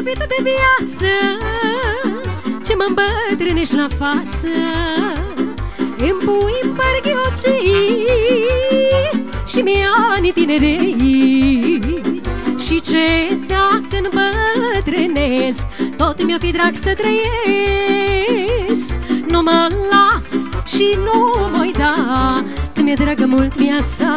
Sofitul de viață Ce mă îmbătrânești la față. Îmi pui în bărghiocii Și mi ani tinerei Și ce dacă îmbătrânesc Tot mi-o fi drag să trăiesc. Nu mă las și nu mă da Că mi-e dragă mult viața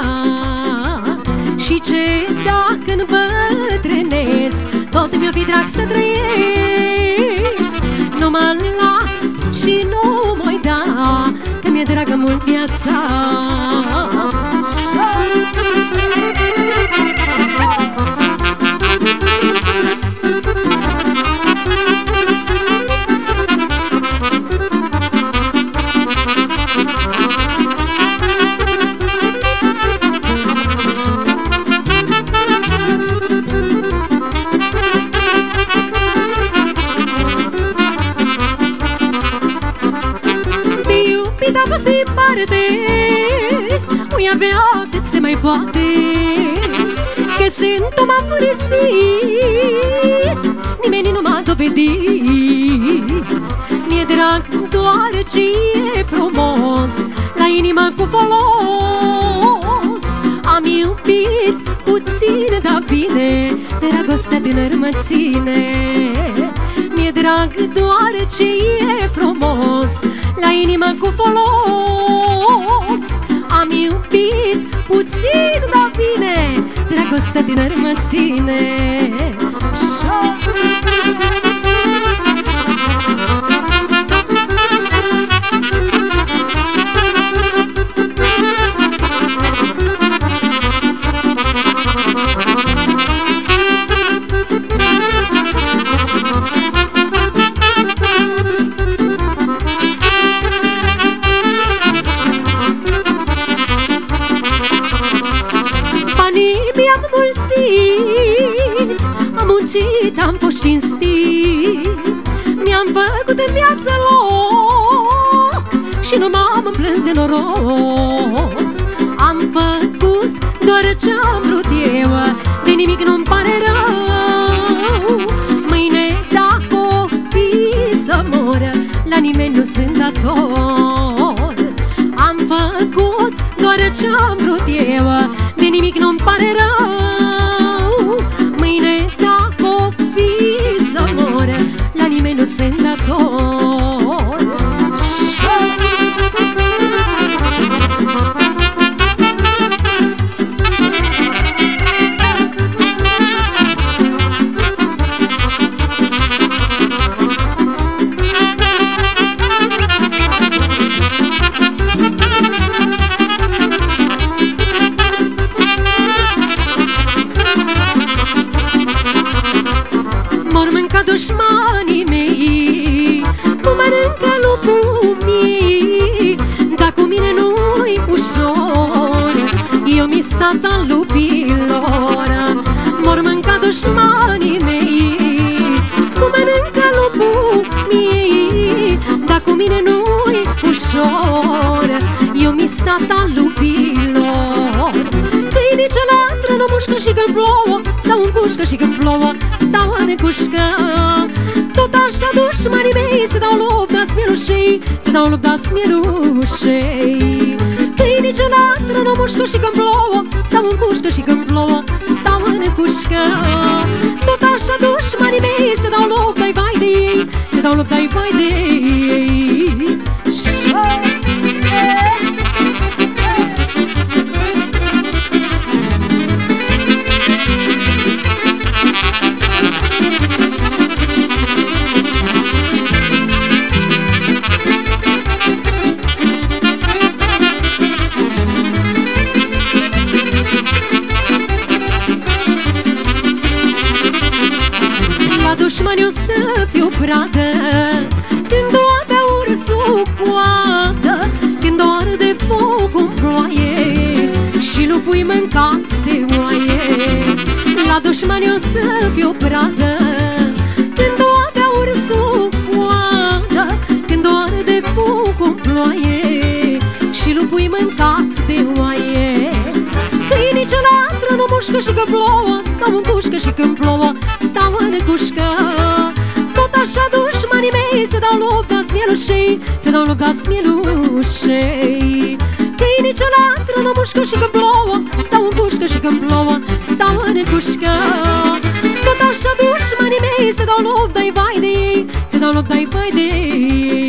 Și ce dacă îmbătrânesc? Tot mi-o fi drag să trăiesc. Nu mă las și nu mă da Că mi-e dragă mult viața avea cât se mai poate Că sunt o mafurisit Nimeni nu m-a dovedit. Mi-e drag doar ce e frumos La inima cu folos. Am iubit puțin, dar bine Dragostea tânăr mă ține Mi-e drag doar ce e frumos La inima cu folos Dragostea tânăr mă ține muncit, am fost cinstit. Mi-am făcut în viață loc Și nu m-am plâns de noroc. Am făcut doar ce-am doar ce-am vrut eu? De nimic nu-mi pare rău dușmanii mei. Cum mănâncă lupul mic Dar cu mine nu-i ușor. Eu mi stat al lupilor Mor mânca dușmanii mei. Cum mănâncă lupul mic Dar cu mine nu-i ușor. Eu mi stat al latră nu mușcă și când plouă Stau în cușcă și când plouă Stau în cușcă. Tot așa dușmanii mei Se dau lup da smielușei Se dau lup da smielușei Câinii ce latră nu mușcă și când plouă Stau în cușcă și când plouă Stau în cușcă. Tot așa dușmanii mei Se dau lup dai vai de ei Se dau lup dai vai de ei dușmani o să fiu pradă. Când o avea ursul coadă Când o arde focul ploaie Și lupui mâncat de oaie. La dușmani o să fiu pradă Când o avea ursul coadă Când o arde focul ploaie Și lupui mâncat de oaie Câinii ce latră nu mușcă și când plouă Stau în cușcă și când plouă Stau în cușcă. Tot așa dușmanii mei Se dau lupta smielușei Se dau lupta smielușei Că e niciodată nu mușcă și când plouă Stau în cușcă și când plouă Stau în cușcă. Tot așa dușmanii mei Se dau lupta-i vai de ei Se dau lupta-i vai de ei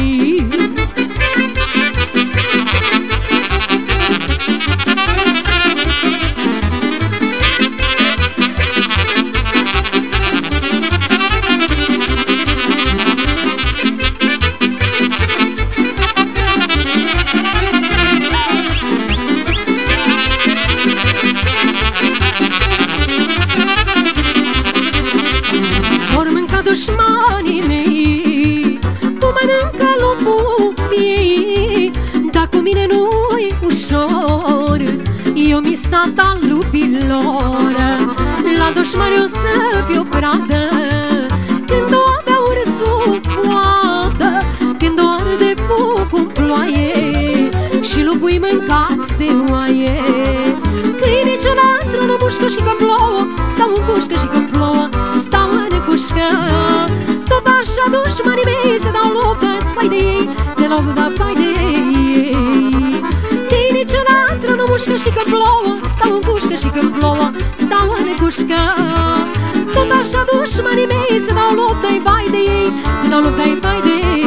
dușmanii mei. Cum mănâncă lupul mie Dar cu mine nu-i ușor. Eu mi stata lupilor La dușmani o să fiu pradă. Când o avea ursul coadă Când o arde focul ploaie Și lupul-i mâncat de oaie. Că e niciodată nu mușcă și când plouă Stau în cușcă și când plouă Tot așa dușmanii mei Se dau luptă, sfai de ei Se dau luptă, fai de ei. Că e niciodată nu mușcă și când plouă Stau în cușcă și când plouă Stau în cușcă Tot așa dușmanii mei Se dau luptă, vai de ei Se dau luptă, vai de ei